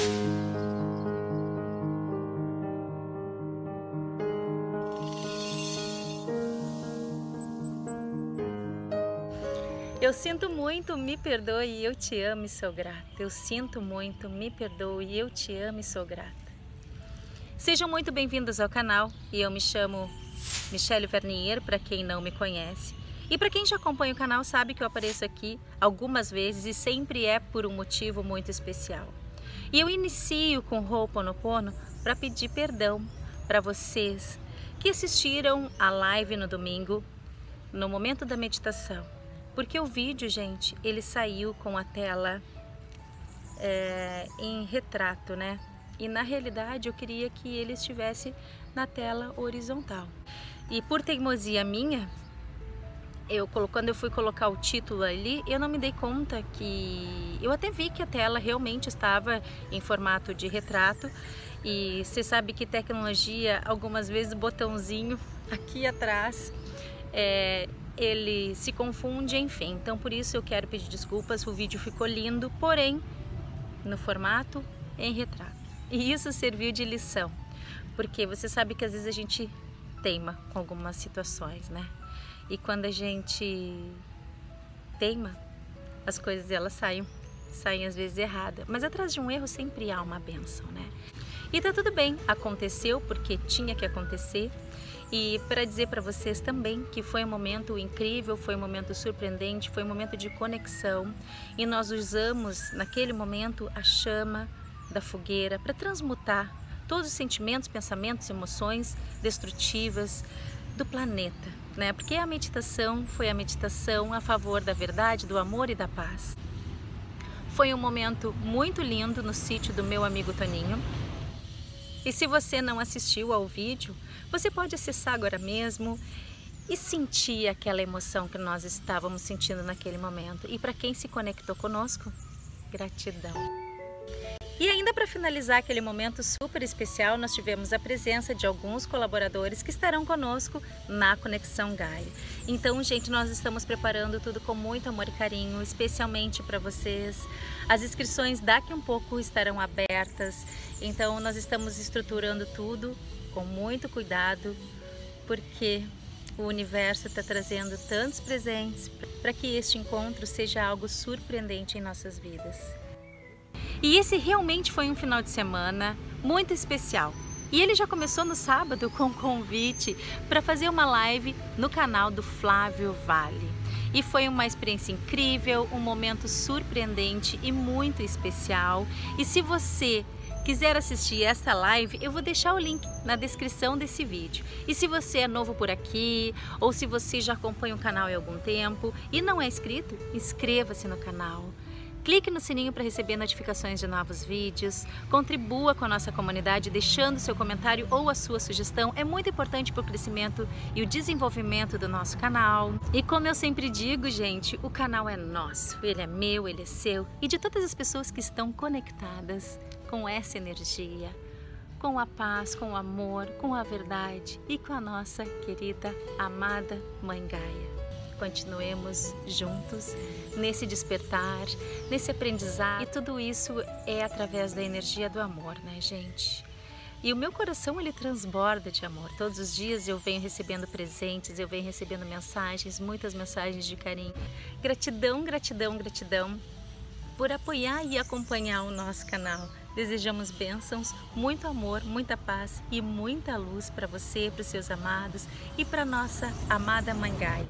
Eu sinto muito, me perdoe, eu te amo e sou grata. Eu sinto muito, me perdoe, eu te amo e sou grata. Sejam muito bem-vindos ao canal e eu me chamo Michelle Vernier, para quem não me conhece. E para quem já acompanha o canal sabe que eu apareço aqui algumas vezes e sempre é por um motivo muito especial. E eu inicio com Ho'oponopono para pedir perdão para vocês que assistiram a live no domingo, no momento da meditação. Porque o vídeo, gente, ele saiu com a tela é, em retrato, né? E na realidade eu queria que ele estivesse na tela horizontal. E por teimosia minha, eu quando eu fui colocar o título ali, eu não me dei conta que eu até vi que a tela realmente estava em formato de retrato. E você sabe que tecnologia, algumas vezes o botãozinho aqui atrás, é, ele se confunde, enfim. Então por isso eu quero pedir desculpas. O vídeo ficou lindo, porém no formato em retrato. E isso serviu de lição, porque você sabe que às vezes a gente teima com algumas situações, né? E quando a gente teima, as coisas elas saem, saem às vezes erradas. Mas atrás de um erro sempre há uma benção, né? E tá tudo bem, aconteceu porque tinha que acontecer. E para dizer para vocês também que foi um momento incrível, foi um momento surpreendente, foi um momento de conexão e nós usamos naquele momento a chama da fogueira para transmutar todos os sentimentos, pensamentos, emoções destrutivas do planeta, né? Porque a meditação foi a meditação a favor da verdade, do amor e da paz. Foi um momento muito lindo no sítio do meu amigo Toninho. E se você não assistiu ao vídeo, você pode acessar agora mesmo e sentir aquela emoção que nós estávamos sentindo naquele momento. E para quem se conectou conosco, gratidão. E ainda para finalizar aquele momento super especial, nós tivemos a presença de alguns colaboradores que estarão conosco na Conexão Gaia. Então, gente, nós estamos preparando tudo com muito amor e carinho, especialmente para vocês. As inscrições daqui um pouco estarão abertas, então nós estamos estruturando tudo com muito cuidado, porque o universo está trazendo tantos presentes para que este encontro seja algo surpreendente em nossas vidas. E esse realmente foi um final de semana muito especial. E ele já começou no sábado com um convite para fazer uma live no canal do Flávio Vale. E foi uma experiência incrível, um momento surpreendente e muito especial. E se você quiser assistir essa live, eu vou deixar o link na descrição desse vídeo. E se você é novo por aqui, ou se você já acompanha o canal há algum tempo e não é inscrito, inscreva-se no canal. Clique no sininho para receber notificações de novos vídeos, contribua com a nossa comunidade deixando seu comentário ou a sua sugestão, é muito importante para o crescimento e o desenvolvimento do nosso canal. E como eu sempre digo, gente, o canal é nosso, ele é meu, ele é seu e de todas as pessoas que estão conectadas com essa energia, com a paz, com o amor, com a verdade e com a nossa querida, amada Mãe Gaia continuemos juntos nesse despertar, nesse aprendizado. E tudo isso é através da energia do amor, né, gente? E o meu coração ele transborda de amor. Todos os dias eu venho recebendo presentes, eu venho recebendo mensagens, muitas mensagens de carinho. Gratidão, gratidão, gratidão por apoiar e acompanhar o nosso canal. Desejamos bênçãos, muito amor, muita paz e muita luz para você, para os seus amados e para nossa amada Mangaia.